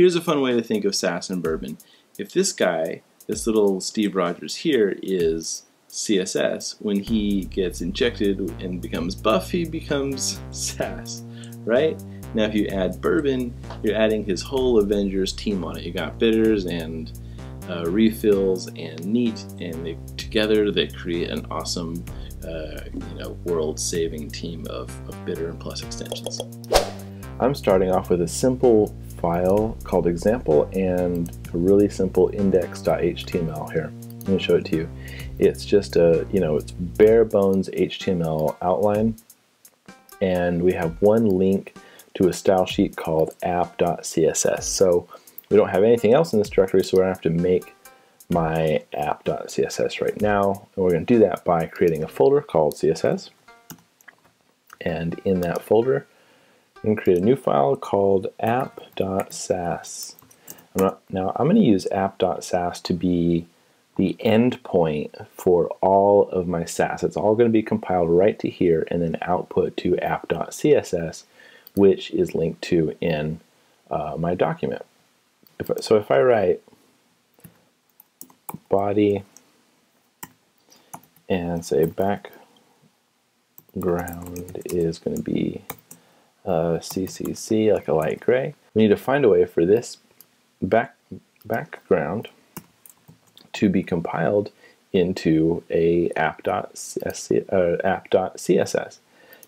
Here's a fun way to think of Sass and Bourbon. If this guy, this little Steve Rogers here, is CSS, when he gets injected and becomes buff, he becomes Sass, right? Now if you add Bourbon, you're adding his whole Avengers team on it. You got bitters and uh, refills and neat, and they, together they create an awesome, uh, you know, world-saving team of, of bitter and plus extensions. I'm starting off with a simple file called example and a really simple index.html here. Let me show it to you. It's just a, you know, it's bare bones HTML outline and we have one link to a style sheet called app.css. So we don't have anything else in this directory, so we're gonna have to make my app.css right now. And we're gonna do that by creating a folder called CSS. And in that folder, I'm gonna create a new file called app.sass. now I'm gonna use app.sass to be the endpoint for all of my Sass. It's all going to be compiled right to here and then output to app.css, which is linked to in uh, my document. If, so if I write body and say background is going to be uh, CCC, like a light gray, we need to find a way for this back background to be compiled into a app.css. Uh, app.css.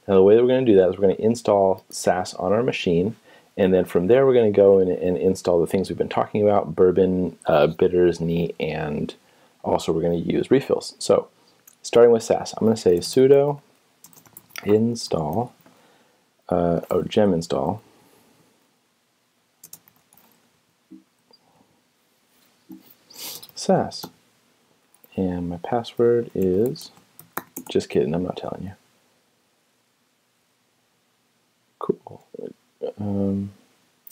Now the way that we're going to do that is we're going to install Sass on our machine and then from there we're going to go in and install the things we've been talking about, bourbon, uh, bitters, neat, and also we're going to use refills. So starting with Sass, I'm going to say sudo install, uh, oh, gem install, Sass. And my password is, just kidding, I'm not telling you. Cool. Um,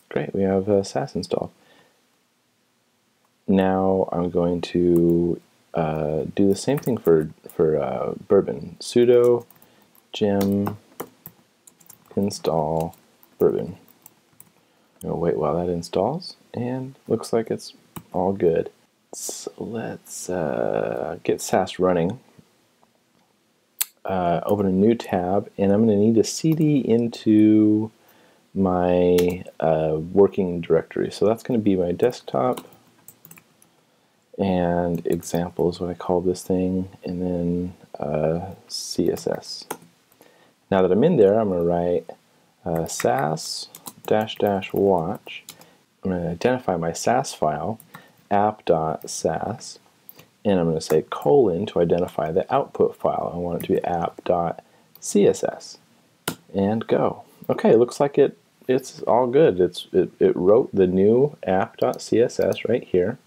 great, we have uh, Sass installed. Now I'm going to uh, do the same thing for, for uh, Bourbon. sudo gem install bourbon. I'm wait while that installs, and looks like it's all good. So let's uh, get Sass running. Uh, open a new tab, and I'm going to need a CD into my uh, working directory. So that's going to be my desktop and example is what I call this thing, and then uh, CSS. Now that I'm in there, I'm going to write uh, sass dash dash watch. I'm going to identify my Sass file app.sass and I'm going to say colon to identify the output file. I want it to be app.css and go. Okay, it looks like it it's all good. It's it, it wrote the new app.css right here.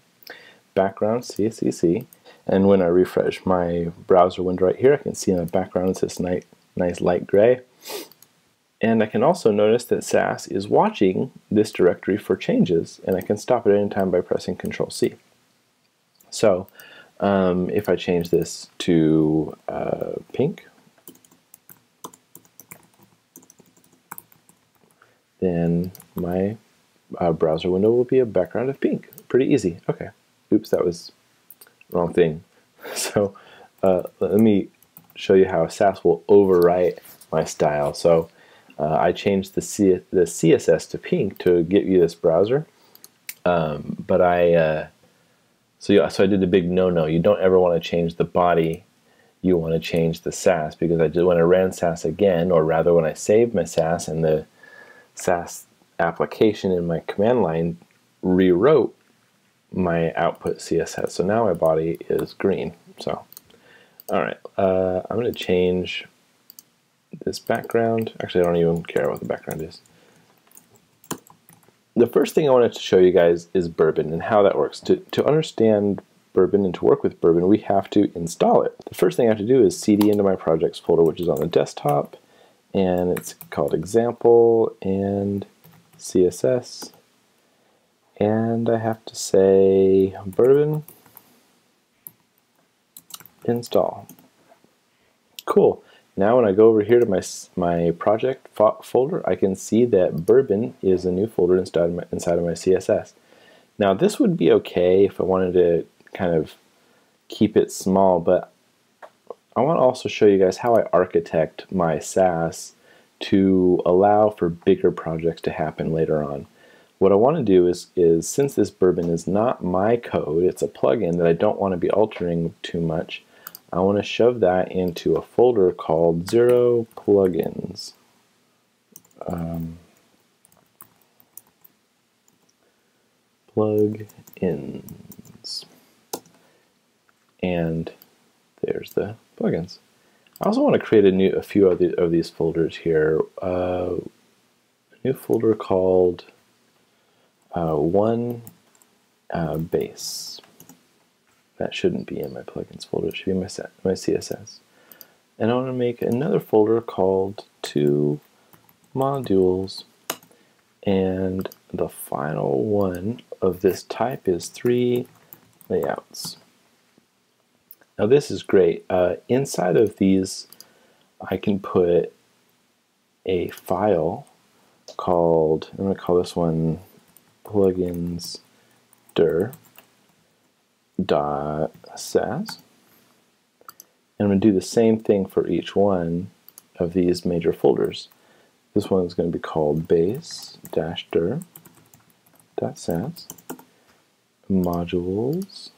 Background CCC. And when I refresh my browser window right here, I can see in the background it's this nice, nice light gray. And I can also notice that Sass is watching this directory for changes, and I can stop it any time by pressing Control C. So um, if I change this to uh, pink, then my uh, browser window will be a background of pink. Pretty easy. Okay. Oops, that was wrong thing. So uh, let me show you how Sass will overwrite my style. So uh, I changed the, C the CSS to pink to get you this browser. Um, but I, uh, so, yeah, so I did the big no-no. You don't ever want to change the body. You want to change the Sass because I did when I ran Sass again, or rather when I saved my Sass and the Sass application in my command line rewrote my output CSS. So now my body is green. So, all right, uh, I'm going to change this background. Actually, I don't even care what the background is. The first thing I wanted to show you guys is Bourbon and how that works. To, to understand Bourbon and to work with Bourbon, we have to install it. The first thing I have to do is cd into my projects folder, which is on the desktop, and it's called example and CSS. And I have to say Bourbon install. Cool. Now when I go over here to my, my project fo folder, I can see that bourbon is a new folder inside of, my, inside of my CSS. Now this would be okay if I wanted to kind of keep it small, but I want to also show you guys how I architect my Sass to allow for bigger projects to happen later on. What I want to do is, is since this bourbon is not my code, it's a plugin that I don't want to be altering too much, I want to shove that into a folder called Zero Plugins. Um, plugins. And there's the plugins. I also want to create a new a few of, the, of these folders here. Uh, a new folder called uh, one uh, base. That shouldn't be in my plugins folder. It should be my, set, my CSS. And I want to make another folder called two modules. And the final one of this type is three layouts. Now this is great. Uh, inside of these, I can put a file called, I'm going to call this one plugins dir dot sass. And I'm going to do the same thing for each one of these major folders. This one is going to be called base dash dir dot sass modules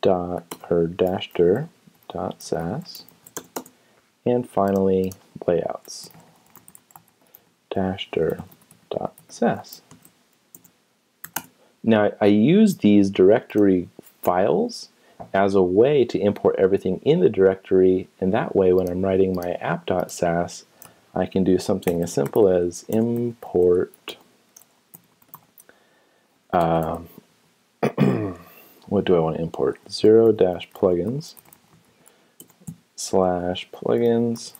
dot or dash dir dot sass and finally layouts dash dir dot sass. Now I use these directory files as a way to import everything in the directory and that way when I'm writing my app.sass I can do something as simple as import um, what do I want to import? Zero dash plugins slash plugins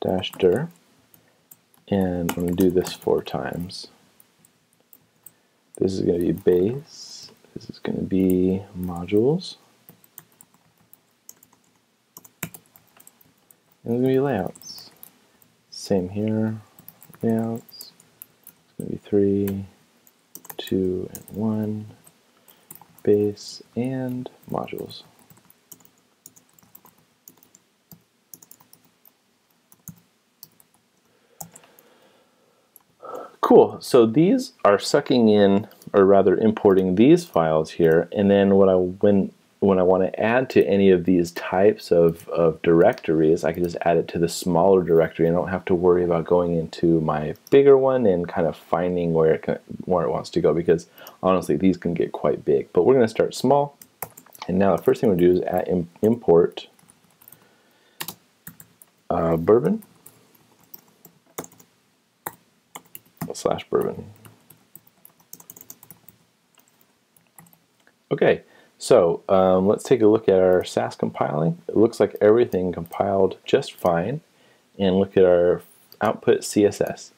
dash dir and I'm going to do this four times. This is going to be base, this is going to be modules, and it's going to be layouts. Same here, layouts, it's going to be three, two, and one. Base, and modules. Cool, so these are sucking in, or rather importing these files here, and then what I, when when I want to add to any of these types of, of directories, I can just add it to the smaller directory. I don't have to worry about going into my bigger one and kind of finding where it, can, where it wants to go because honestly these can get quite big. But we're going to start small. And now the first thing we'll do is add, import uh, bourbon slash bourbon. Okay, so um, let's take a look at our Sass compiling. It looks like everything compiled just fine. And look at our output CSS.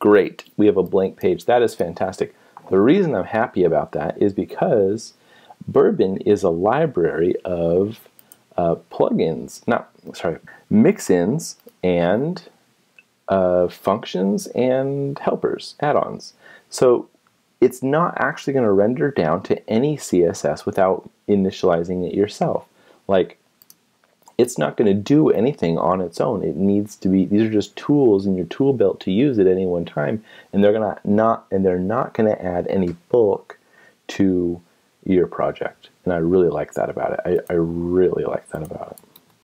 Great, we have a blank page. That is fantastic. The reason I'm happy about that is because Bourbon is a library of uh, plugins, not, sorry, mix-ins and uh, functions and helpers, add-ons. So it's not actually going to render down to any CSS without initializing it yourself. Like, it's not going to do anything on its own. It needs to be, these are just tools in your tool belt to use at any one time, and they're going to not, and they're not going to add any bulk to your project. And I really like that about it. I, I really like that about it.